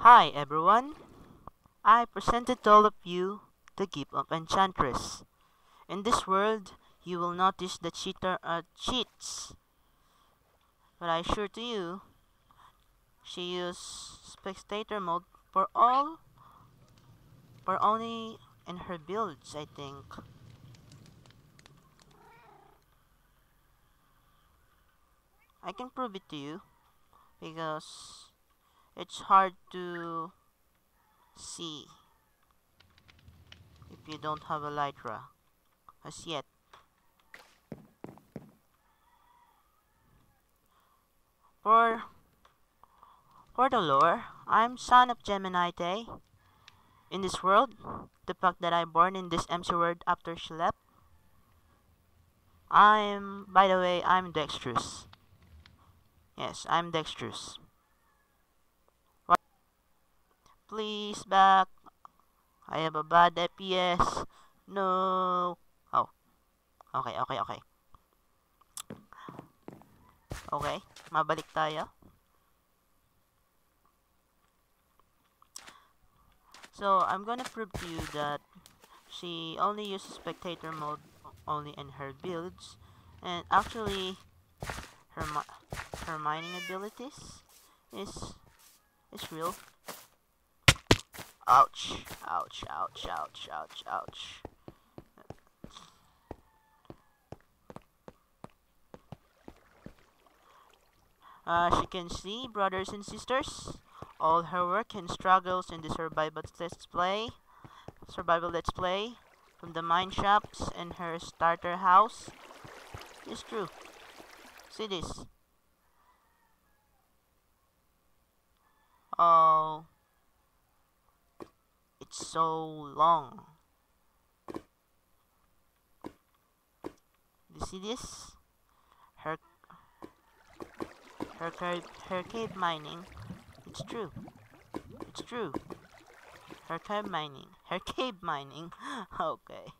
Hi everyone! I presented to all of you the gift of Enchantress. In this world, you will notice that cheater are uh, cheats. But I assure to you, she used spectator mode for all, for only in her builds, I think. I can prove it to you because it's hard to see if you don't have Elytra as yet. For for the lore, I'm son of Geminitay. In this world, the fact that I'm born in this MC world after she left. I'm, by the way, I'm Dextrous. Yes, I'm Dextrous. What? Please back. I have a bad FPS. No. Oh. Okay, okay, okay. Okay, mabalik tayo. So, I'm gonna prove to you that she only uses spectator mode only in her builds. And actually, her, her mining abilities is, is real. Ouch, ouch, ouch, ouch, ouch, ouch. As you can see, brothers and sisters, all her work and struggles in the survival let's play, survival let's play, from the mine shops and her starter house, is true. See this. Oh, so long. You see this? Her her her cave mining. It's true. It's true. Her cave mining. Her cave mining. okay.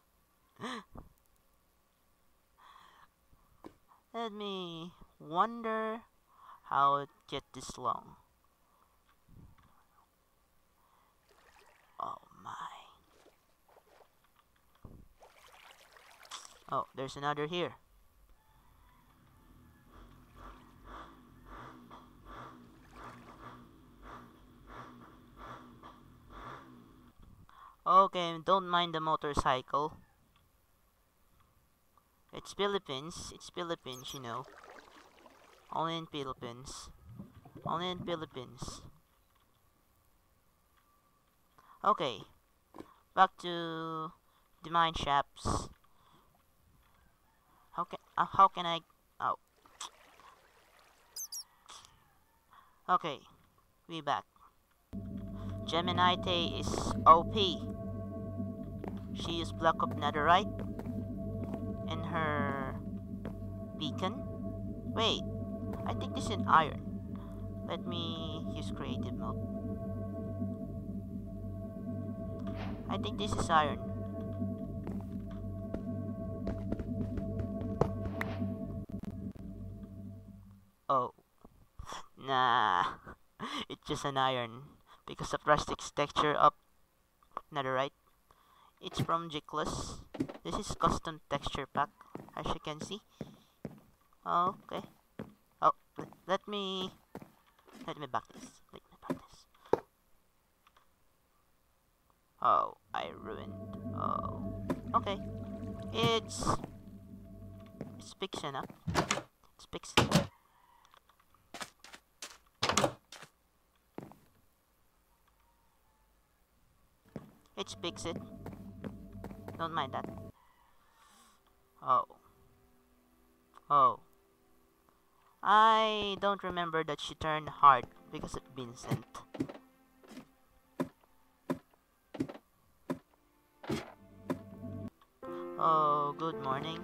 Let me wonder how it get this long. Oh my. Oh, there's another here. Okay, don't mind the motorcycle. It's Philippines. It's Philippines, you know. Only in Philippines. Only in Philippines. Okay. Back to the mine shops. How can uh, how can I oh Okay. We back. Geminitay is OP. She is block of netherite in her beacon. Wait, I think this is iron. Let me use creative mode. I think this is iron. Oh. Nah. it's just an iron because of rustic texture of netherite. It's from Jicklus. This is custom texture pack, as you can see. Okay. Oh, let me let me back this. Let me back this. Oh, I ruined. Oh, okay. It's it's fixing up. It's fixing. It's fix it. Don't mind that. Oh. Oh. I don't remember that she turned hard because of Vincent. Oh, good morning.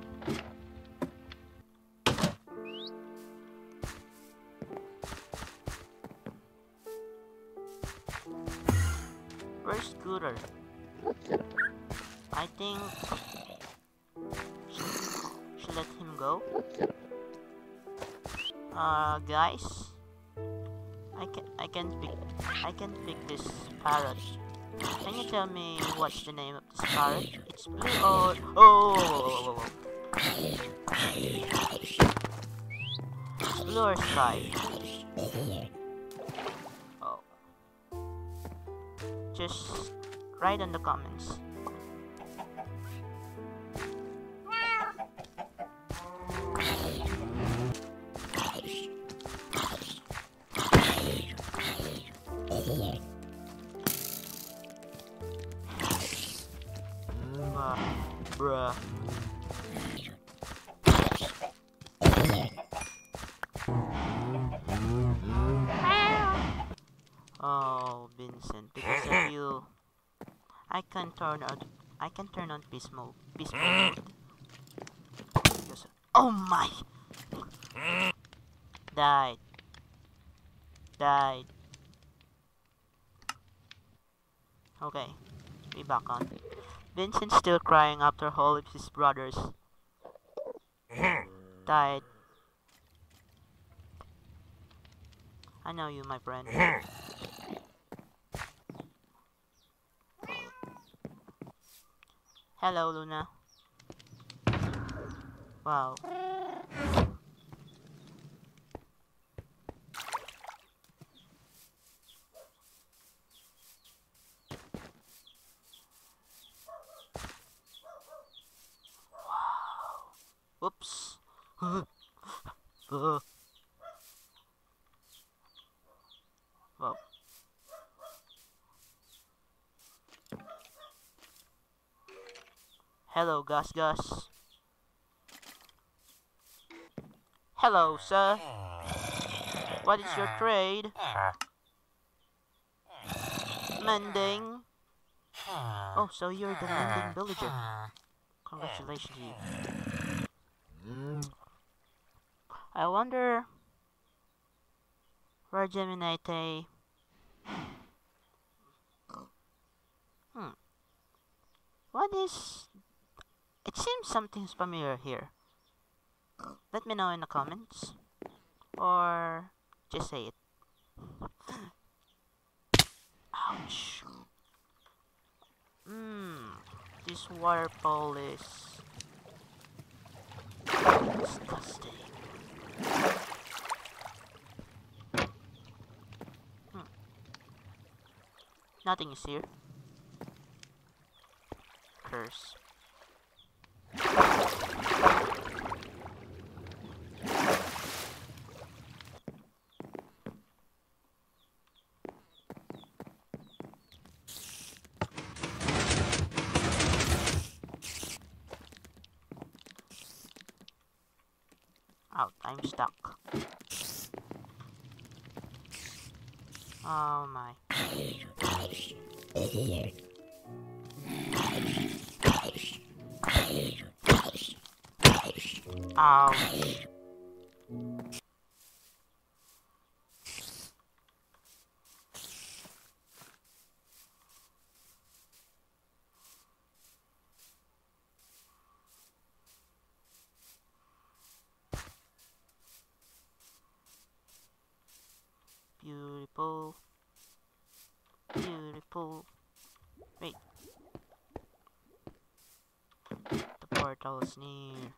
Where's Scooter? I think should, let him go. Uh, guys, I can I can pick I can pick this parrot. Can you tell me what's the name of this parrot? It's blue or oh, blue or sky? Oh, just write in the comments. Oh, Vincent, because of you, I can turn on, I can turn on peace mode, peace mode. Because, oh my! Died. Died. Okay, we back on. Vincent's still crying after all of his brothers died. I know you, my friend. Hello, Luna. Wow. Oops. uh. Uh-huh. Well. Hello, Gus Gus. Hello, sir. What is your trade? Mending. Oh, so you're the mending villager. Congratulations you. I wonder where Geminitay. Hmm. What is? It seems something's familiar here. Let me know in the comments, or just say it. Ouch. Mmm. This water pole is disgusting. Nothing is here. Curse. Out, I'm stuck. Oh my. Beautiful. Beautiful. Wait. The portal is near.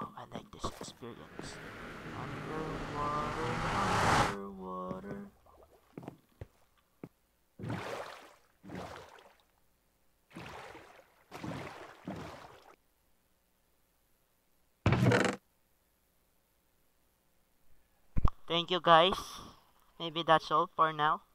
Oh, I like this experience. Underwater, underwater. Thank you guys. Maybe that's all for now.